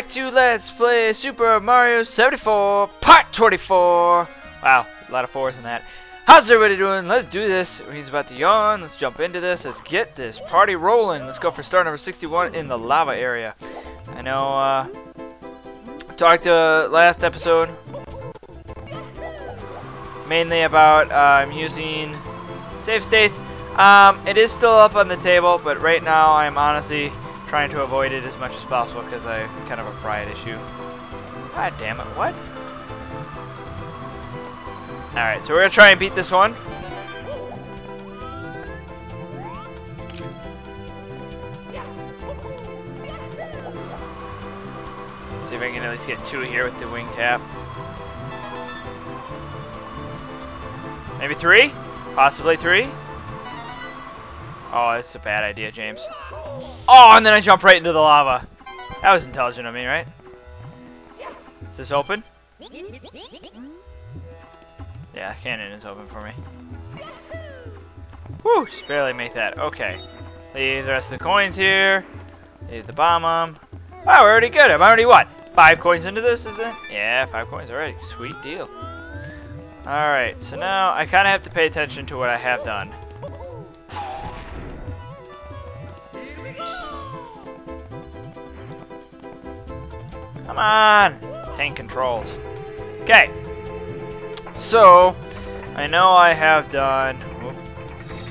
back to Let's Play Super Mario 74 Part 24. Wow, a lot of fours in that. How's everybody doing? Let's do this. He's about to yawn. Let's jump into this. Let's get this party rolling. Let's go for star number 61 in the lava area. I know, uh, talked uh, last episode mainly about uh, I'm using save states. Um, it is still up on the table, but right now I'm honestly trying to avoid it as much as possible because I kind of a pride issue. God damn it, what? Alright, so we're going to try and beat this one. see if I can at least get two here with the wing cap. Maybe three? Possibly three? Oh, that's a bad idea, James. Oh, and then I jump right into the lava. That was intelligent of me, right? Is this open? Yeah, cannon is open for me. Whew, just barely make that. Okay. Leave the rest of the coins here. Leave the bomb on. Wow, we're already good. I'm already what? Five coins into this, is it? Yeah, five coins already. Sweet deal. Alright, so now I kind of have to pay attention to what I have done. On! Tank controls. Okay. So, I know I have done whoops,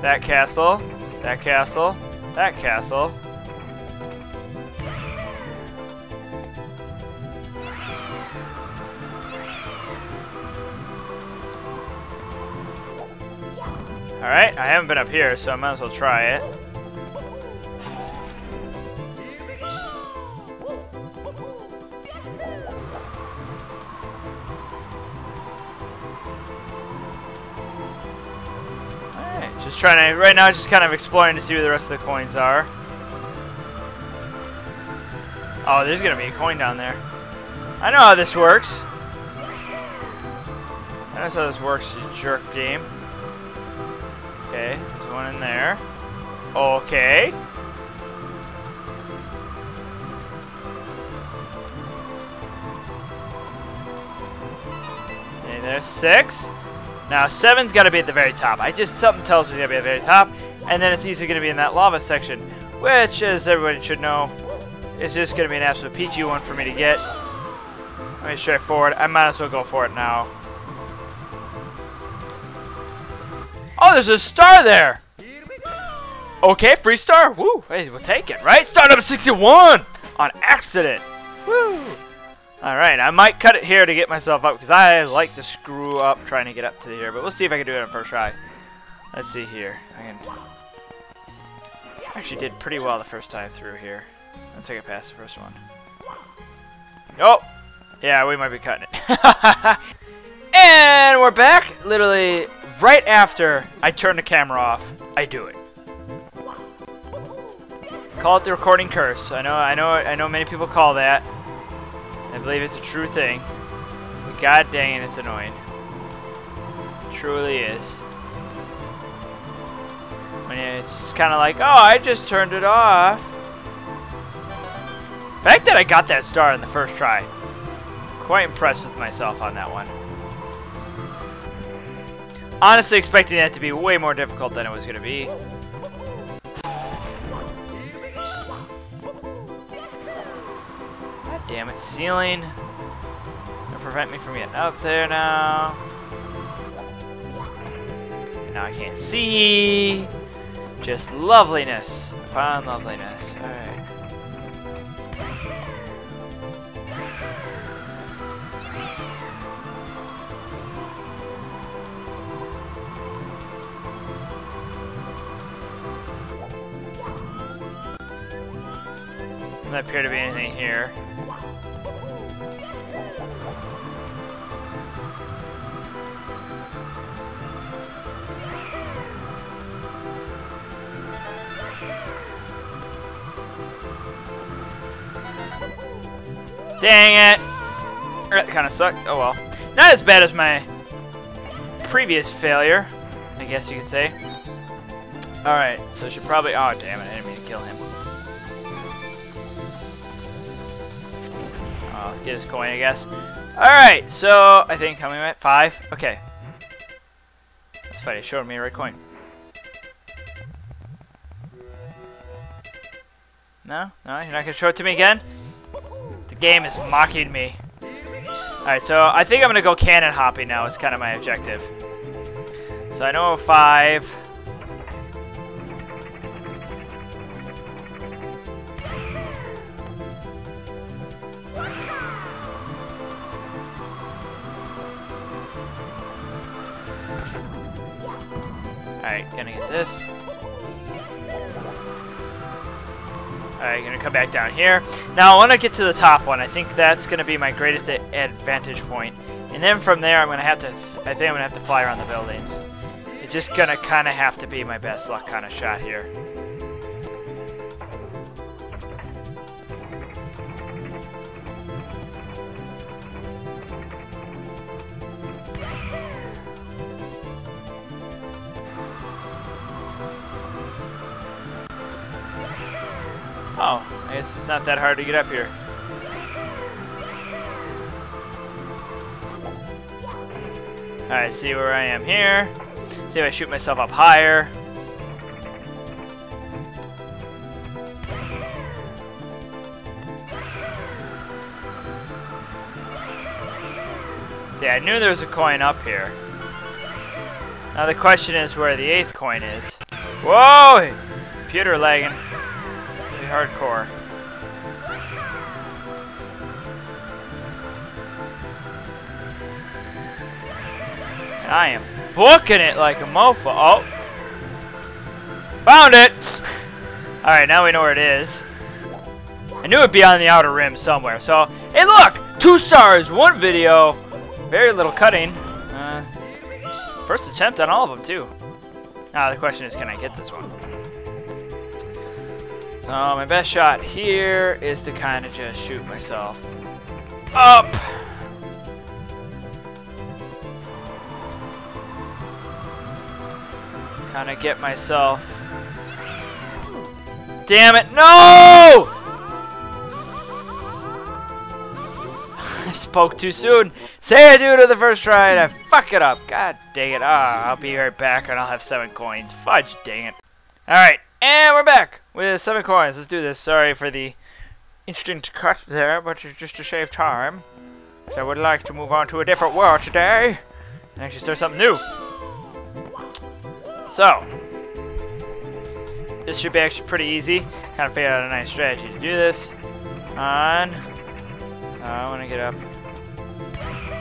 that castle, that castle, that castle. Alright, I haven't been up here, so I might as well try it. Trying to, right now, just kind of exploring to see where the rest of the coins are. Oh, there's going to be a coin down there. I know how this works. That's how this works, you jerk game. Okay, there's one in there. Okay. And there's six. Now, seven's got to be at the very top. I just something tells me it's got to be at the very top, and then it's easily going to be in that lava section, which, as everybody should know, is just going to be an absolute peachy one for me to get. I mean, straightforward. I might as well go for it now. Oh, there's a star there. Okay, free star. Woo, hey, we'll take it, right? Star number 61 on accident. Woo. Alright, I might cut it here to get myself up because I like to screw up trying to get up to here, but we'll see if I can do it on first try. Let's see here. I can actually did pretty well the first time through here. Let's take it past the first one. Oh! Yeah, we might be cutting it. and we're back! Literally right after I turn the camera off, I do it. Call it the recording curse. I know I know I know many people call that. I believe it's a true thing. But god dang it, it's annoying. It truly is. When it's just kind of like, oh, I just turned it off. The fact that I got that star in the first try. Quite impressed with myself on that one. Honestly expecting that to be way more difficult than it was going to be. Damn it. Ceiling. Gonna prevent me from getting up there now. Now I can't see. Just loveliness upon loveliness. Alright. Doesn't appear to be anything here. Dang it! That kind of sucked. Oh well. Not as bad as my previous failure, I guess you could say. Alright, so I should probably... Oh, damn it. I didn't mean to kill him. I'll get his coin, I guess. Alright, so I think how many at? Five? Okay. That's funny, it showed me a red coin. No? No, you're not gonna show it to me again? Game is mocking me. Alright, so I think I'm gonna go cannon hopping now. It's kind of my objective. So I know five. Alright, gonna get this. Alright, gonna come back down here. Now I wanna get to the top one. I think that's gonna be my greatest advantage point. And then from there I'm gonna have to I think I'm gonna have to fly around the buildings. It's just gonna kinda have to be my best luck kind of shot here. Oh, I guess it's not that hard to get up here. Alright, see where I am here. See if I shoot myself up higher. See, I knew there was a coin up here. Now the question is where the eighth coin is. Whoa! Computer lagging hardcore. And I am booking it like a mofo. Oh! Found it! Alright, now we know where it is. I knew it'd be on the outer rim somewhere. So, hey look! Two stars, one video. Very little cutting. Uh, first attempt on all of them, too. Now the question is, can I get this one? So my best shot here is to kind of just shoot myself up. Kind of get myself. Damn it, no! I spoke too soon. Say I do to the first try and I fuck it up. God dang it. Ah, I'll be right back and I'll have seven coins. Fudge, dang it. Alright, and we're back with seven coins. Let's do this. Sorry for the instant cut there, but just to save time. So I would like to move on to a different world today and actually start something new. So, this should be actually pretty easy. Kind of figured out a nice strategy to do this. On. So uh, I want to get up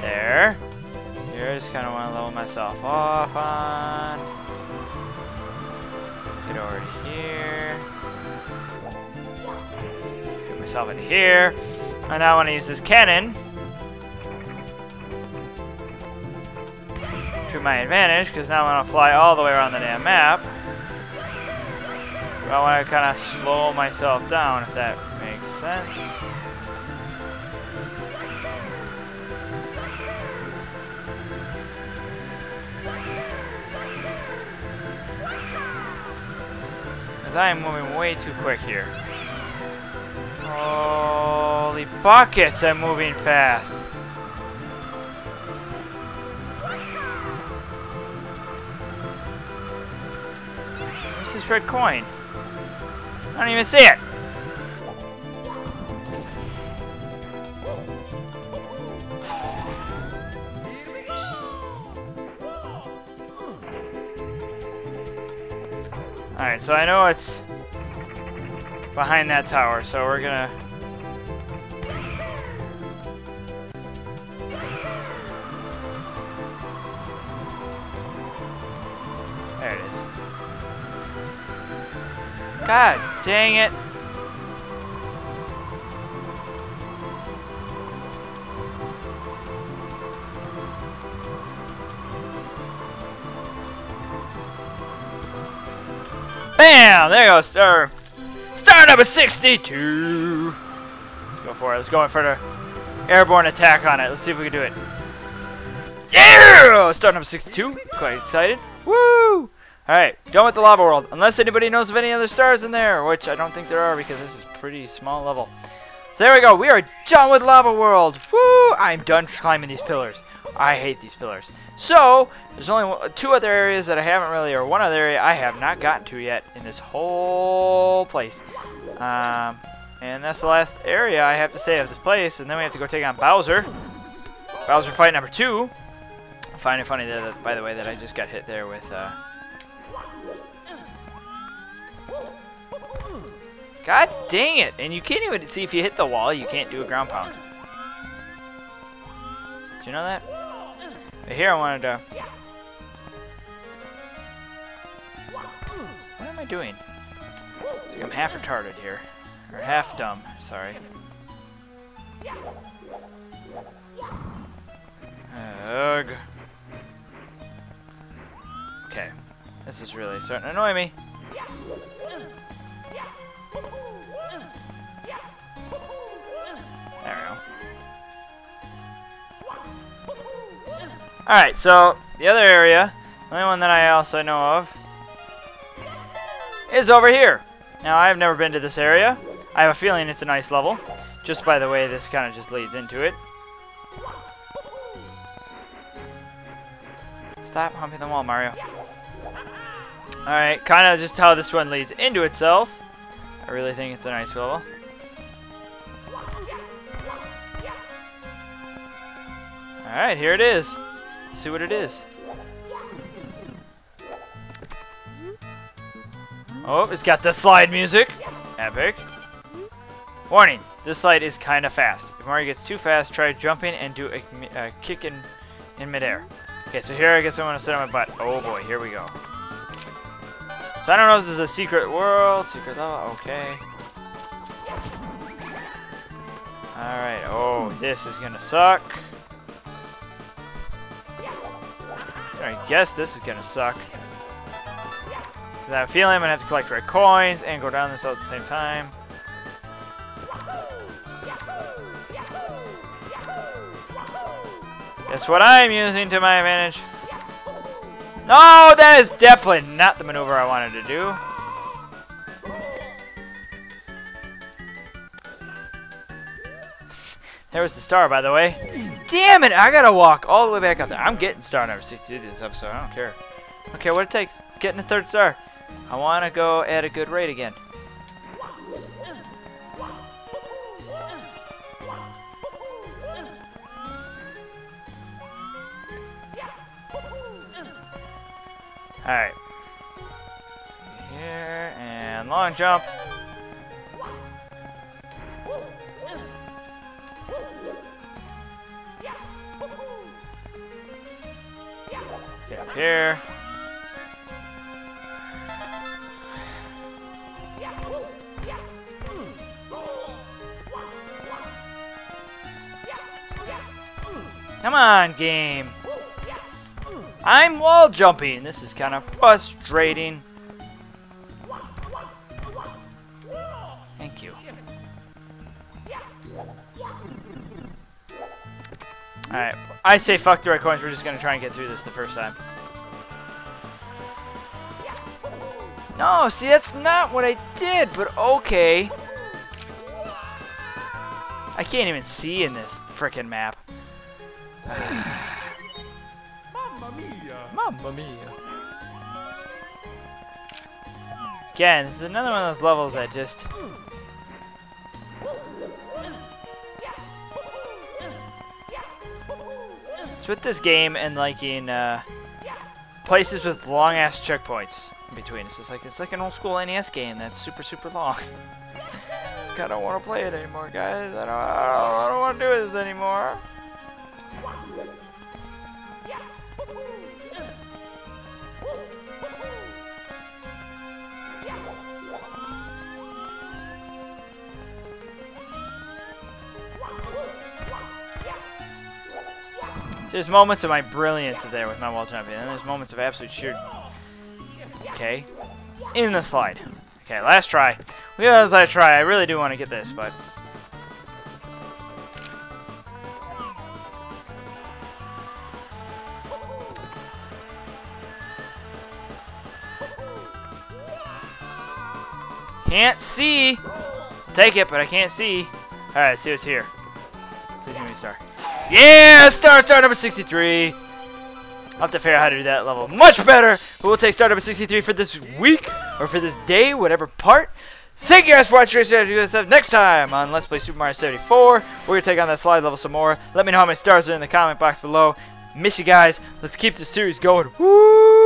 there. Here, I just kind of want to level myself off on. Get over to here myself in here. And now I want to use this cannon to my advantage, because now I want to fly all the way around the damn map. But I want to kind of slow myself down, if that makes sense. Because I am moving way too quick here. Holy buckets, I'm moving fast. Where's this red coin? I don't even see it. Alright, so I know it's behind that tower, so we're gonna... There it is. God dang it! Bam! There goes sir. Star number 62! Let's go for it. Let's go in for the airborne attack on it. Let's see if we can do it. Yeah! Star number 62. Quite excited. Woo! Alright, done with the lava world. Unless anybody knows of any other stars in there, which I don't think there are because this is pretty small level. So there we go. We are done with Lava World. Woo! I'm done climbing these pillars. I hate these pillars. So, there's only two other areas that I haven't really, or one other area I have not gotten to yet in this whole place. Um, and that's the last area I have to say of this place. And then we have to go take on Bowser. Bowser fight number two. I find it funny, that, by the way, that I just got hit there with... Uh, God dang it! And you can't even see if you hit the wall, you can't do a ground pound. Do you know that? But here I wanted to... What am I doing? Like I'm half retarded here. Or half dumb, sorry. Ugh. Okay. This is really starting to annoy me. Alright, so the other area, the only one that I also know of, is over here. Now, I've never been to this area. I have a feeling it's a nice level, just by the way this kind of just leads into it. Stop humping the wall, Mario. Alright, kind of just how this one leads into itself. I really think it's a nice level. Alright, here it is. See what it is. Oh, it's got the slide music. Epic. Warning, this slide is kind of fast. If Mario gets too fast, try jumping and do a, a uh, kick in, in midair. Okay, so here I guess I'm going to sit on my butt. Oh boy, here we go. So I don't know if this is a secret world, secret level, okay. Alright, oh, this is gonna suck. Guess this is gonna suck. I have feeling I'm gonna have to collect red coins and go down this all at the same time. Guess what I'm using to my advantage. No, that is definitely not the maneuver I wanted to do. There was the star, by the way. Damn it! I gotta walk all the way back up there. I'm getting star number 62 this episode. I don't care. Okay, what it takes. Getting a third star. I want to go at a good rate again. Alright. Here, and long jump. Here. Come on, game. I'm wall jumping. This is kind of frustrating. Thank you. Alright, I say fuck the red coins. We're just going to try and get through this the first time. No, see, that's not what I did, but okay. I can't even see in this freaking map. Mamma mia. Mamma mia. Again, this is another one of those levels that just... It's with this game and like in uh, places with long ass checkpoints between. It's just like it's like an old school NES game that's super super long. I don't want to play it anymore, guys. I don't, I don't, don't want to do this anymore. There's moments of my brilliance there with my wall jumping, and there's moments of absolute sheer Okay. In the slide. Okay, last try. We got last try. I really do want to get this, but... Can't see. Take it, but I can't see. Alright, see what's here. Yeah! Star, star number 63. I'll have to figure out how to do that level much better. But we'll take star number 63 for this week, or for this day, whatever part. Thank you guys for watching USF. Next time on Let's Play Super Mario 74, we're going to take on that slide level some more. Let me know how many stars are in the comment box below. Miss you guys. Let's keep the series going. Woo!